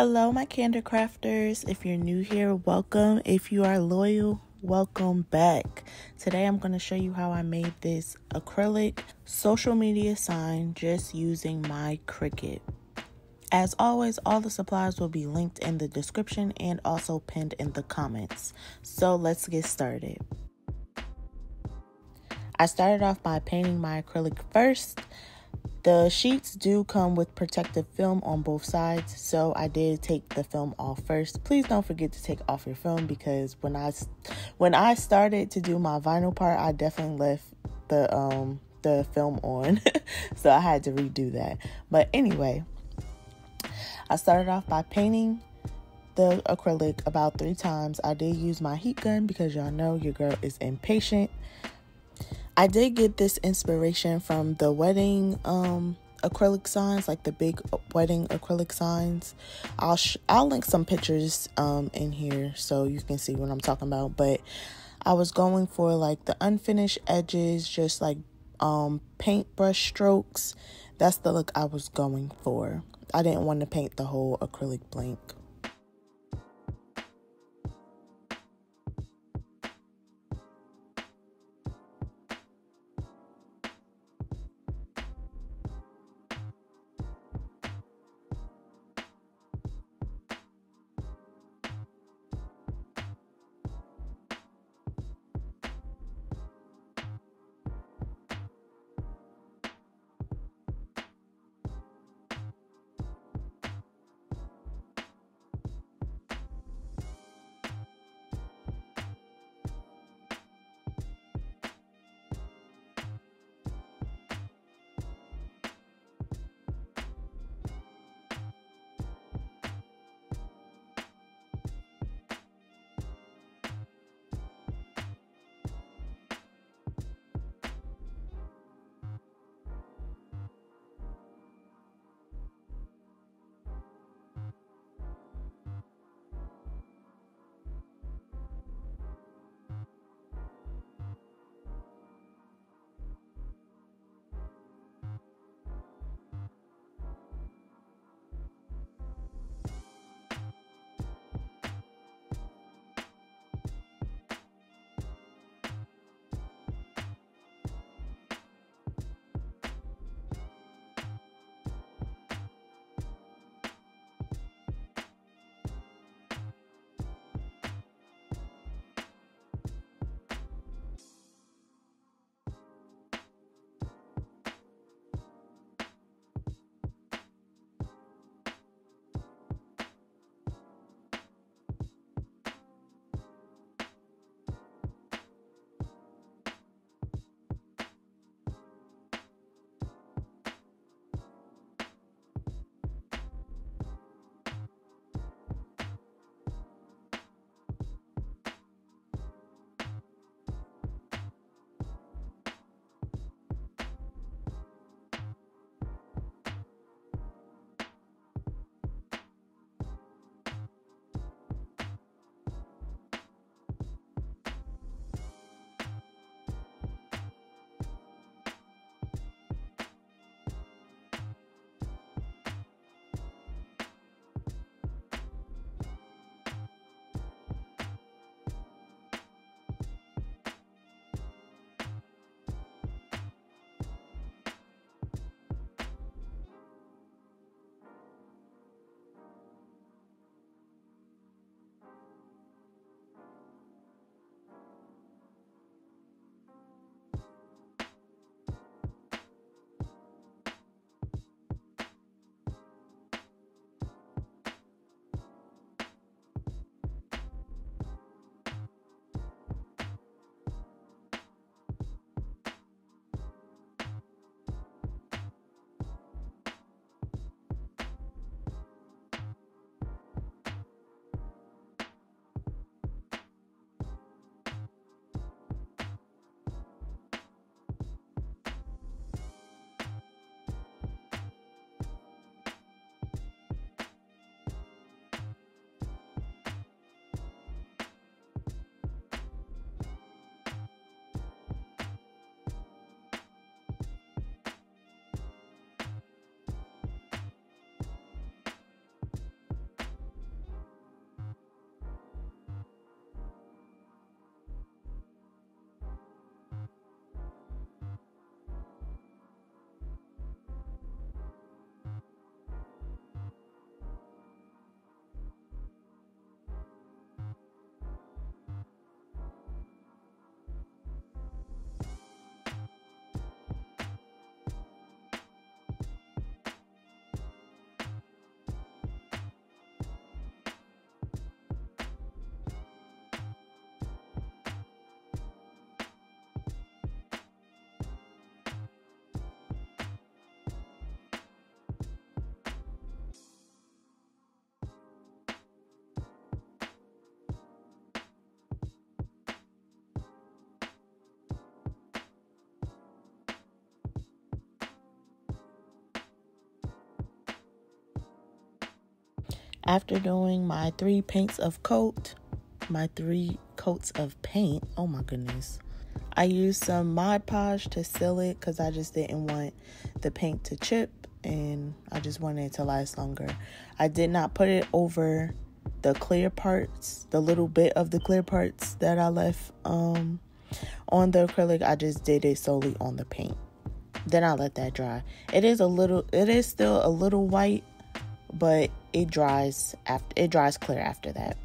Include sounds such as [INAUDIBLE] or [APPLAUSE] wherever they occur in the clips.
Hello, my Kandor crafters. If you're new here, welcome. If you are loyal, welcome back. Today I'm going to show you how I made this acrylic social media sign just using my Cricut. As always, all the supplies will be linked in the description and also pinned in the comments. So let's get started. I started off by painting my acrylic first. The sheets do come with protective film on both sides, so I did take the film off first. Please don't forget to take off your film because when I when I started to do my vinyl part, I definitely left the um the film on. [LAUGHS] so I had to redo that. But anyway, I started off by painting the acrylic about 3 times. I did use my heat gun because y'all know your girl is impatient. I did get this inspiration from the wedding um, acrylic signs, like the big wedding acrylic signs. I'll I'll link some pictures um, in here so you can see what I'm talking about. But I was going for like the unfinished edges, just like um, paintbrush strokes. That's the look I was going for. I didn't want to paint the whole acrylic blank. After doing my three paints of coat, my three coats of paint, oh my goodness. I used some Mod Podge to seal it because I just didn't want the paint to chip and I just wanted it to last longer. I did not put it over the clear parts, the little bit of the clear parts that I left um, on the acrylic. I just did it solely on the paint. Then I let that dry. It is a little, it is still a little white, but it dries after it dries clear after that.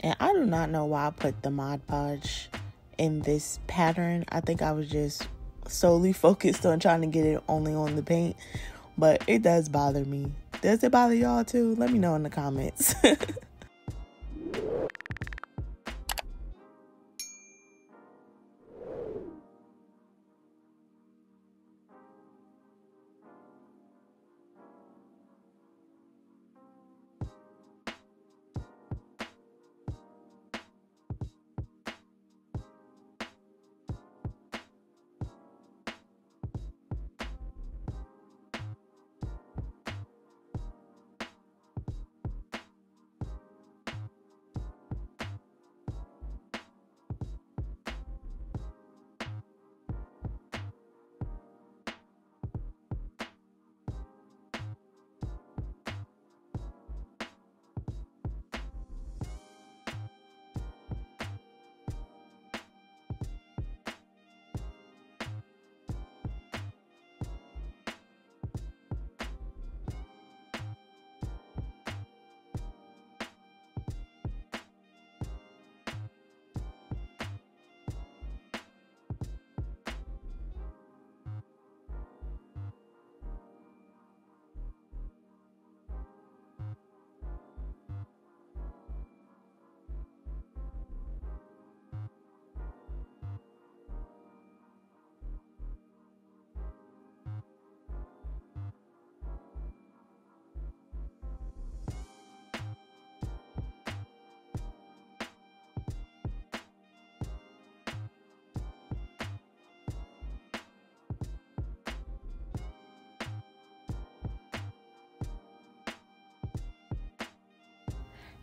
And I do not know why I put the Mod Podge in this pattern. I think I was just solely [LAUGHS] focused on trying to get it only on the paint, but it does bother me. Does it bother y'all too? Let me know in the comments. [LAUGHS]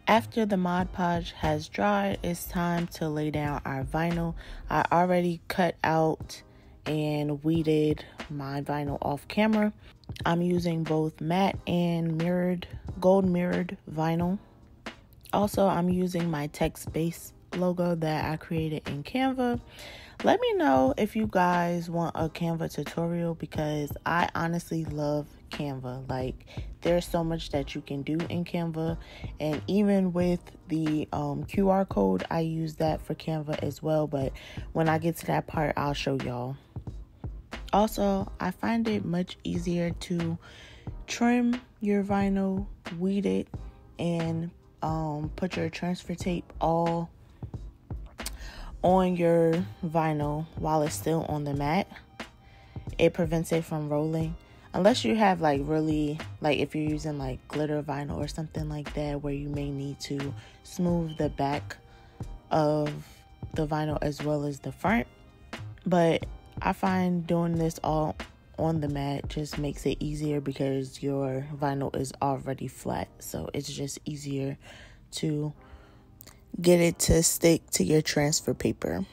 After the Mod Podge has dried, it's time to lay down our vinyl. I already cut out and weeded my vinyl off camera. I'm using both matte and mirrored, gold mirrored vinyl. Also, I'm using my text base logo that I created in Canva. Let me know if you guys want a Canva tutorial because I honestly love Canva. Like, there's so much that you can do in Canva, and even with the um, QR code, I use that for Canva as well. But when I get to that part, I'll show y'all. Also, I find it much easier to trim your vinyl, weed it, and um, put your transfer tape all on your vinyl while it's still on the mat. It prevents it from rolling unless you have like really like if you're using like glitter vinyl or something like that where you may need to smooth the back of the vinyl as well as the front. But i find doing this all on the mat just makes it easier because your vinyl is already flat. So it's just easier to get it to stick to your transfer paper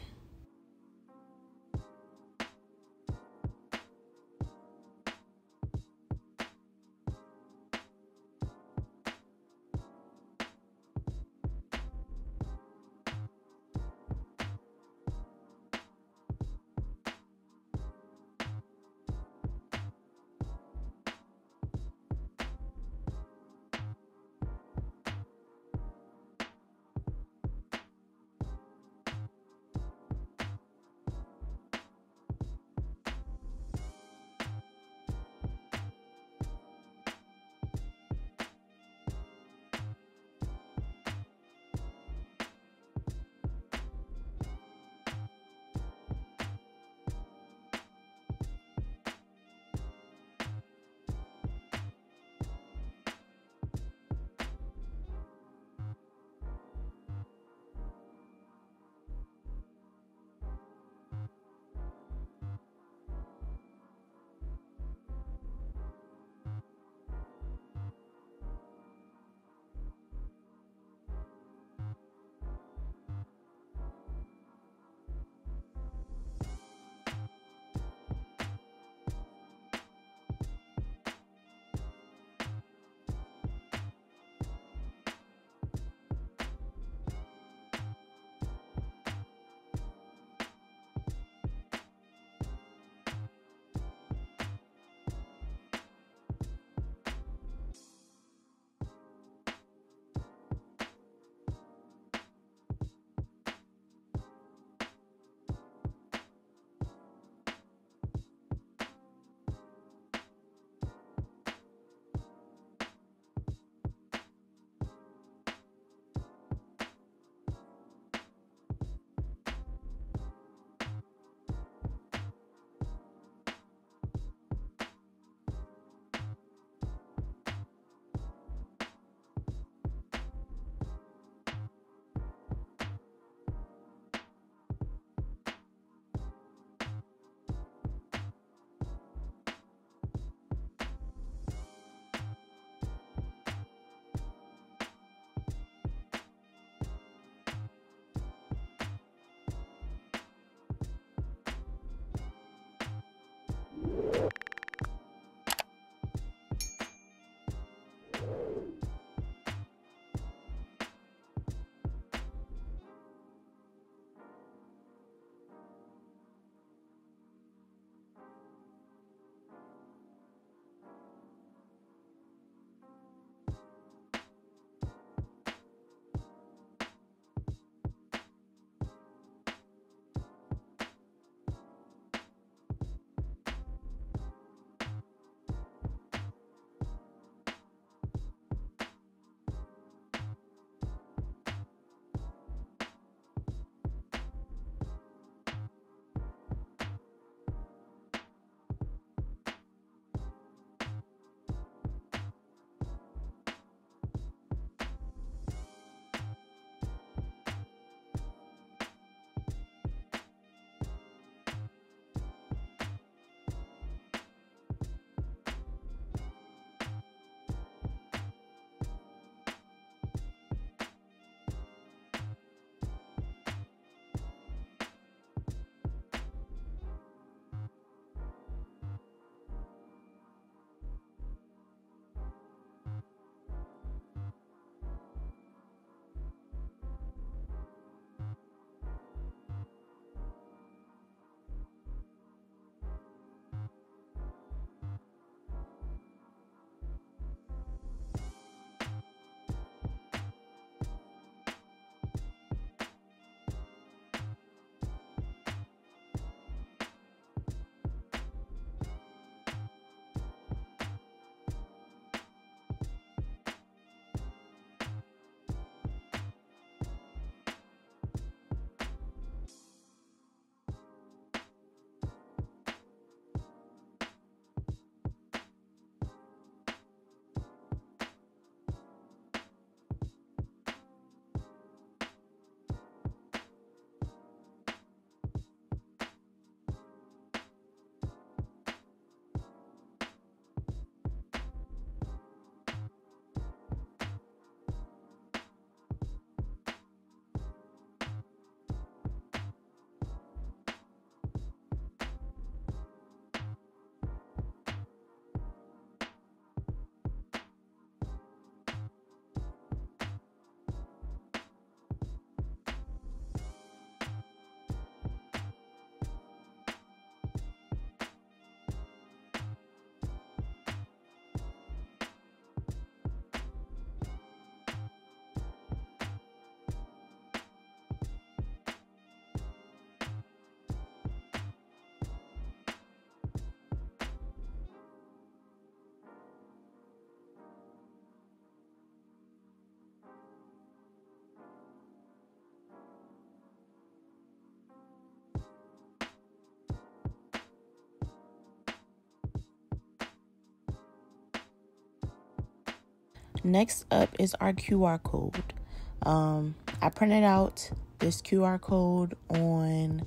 Next up is our QR code. Um, I printed out this QR code on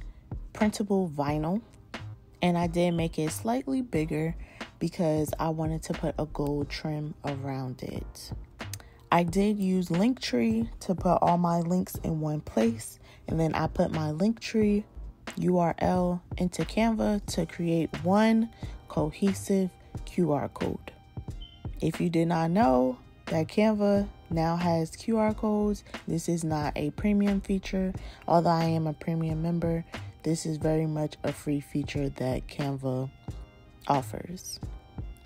printable vinyl and I did make it slightly bigger because I wanted to put a gold trim around it. I did use Linktree to put all my links in one place, and then I put my Linktree URL into Canva to create one cohesive QR code. If you did not know that Canva now has QR codes, this is not a premium feature. Although I am a premium member, this is very much a free feature that Canva offers.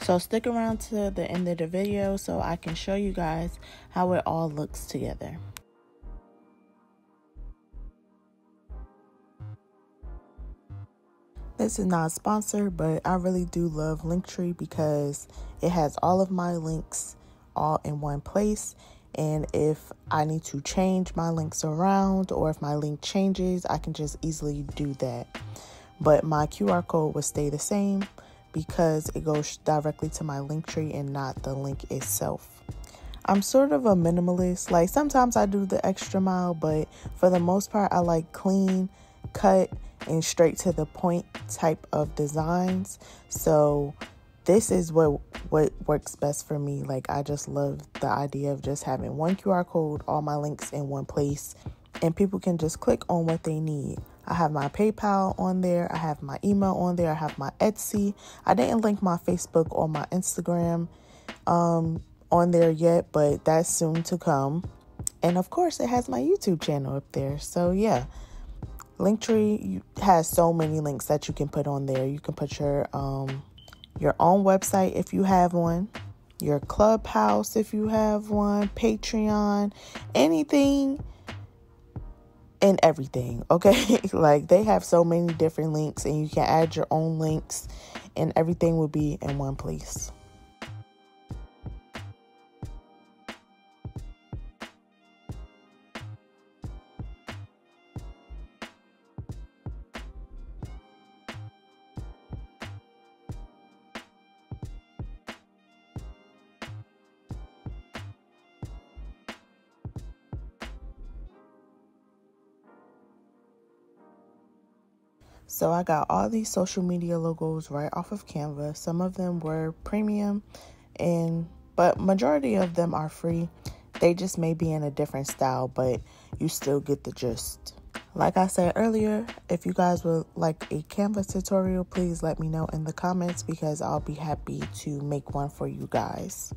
So stick around to the end of the video so I can show you guys how it all looks together. This is not sponsored, but I really do love Linktree because it has all of my links all in one place. And if I need to change my links around or if my link changes, I can just easily do that. But my QR code will stay the same because it goes directly to my Linktree and not the link itself. I'm sort of a minimalist. Like sometimes I do the extra mile, but for the most part, I like clean, cut, and straight to the point type of designs. So this is what what works best for me. Like I just love the idea of just having one QR code, all my links in one place, and people can just click on what they need. I have my PayPal on there. I have my email on there. I have my Etsy. I didn't link my Facebook or my Instagram um, on there yet, but that's soon to come. And of course, it has my YouTube channel up there. So yeah, Linktree has so many links that you can put on there. You can put your um, your own website if you have one, your clubhouse if you have one, Patreon, anything and everything, [LAUGHS] okay? like they have so many different links and you can add your own links and everything will be in one place. So I got all these social media logos right off of Canva. Some of them were premium and but majority of them are free. They just may be in a different style, but you still get the gist. Like I said earlier, if you guys would like a Canva tutorial, please let me know in the comments because I'll be happy to make one for you guys.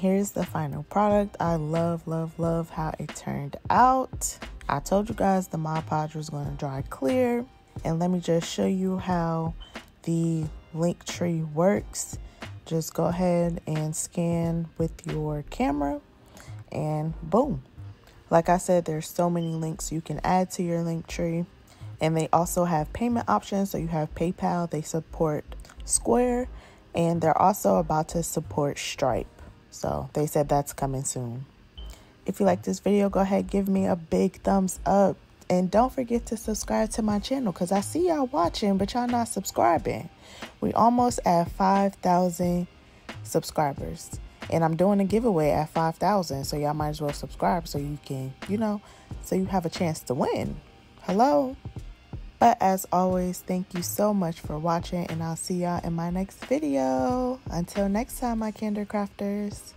Here's the final product. I love, love, love how it turned out. I told you guys the Mod Podge was going to dry clear. And let me just show you how the Linktree works. Just go ahead and scan with your camera and boom. Like I said, there's so many links you can add to your Linktree. And they also have payment options. So you have PayPal, they support Square, and they're also about to support Stripe. So they said that's coming soon. If you like this video, go ahead, give me a big thumbs up. And don't forget to subscribe to my channel because I see y'all watching, but y'all not subscribing. We almost at 5,000 subscribers. And I'm doing a giveaway at 5,000. So y'all might as well subscribe so you can, you know, so you have a chance to win. Hello? But as always, thank you so much for watching, and I'll see y'all in my next video. Until next time, my Kandor Crafters.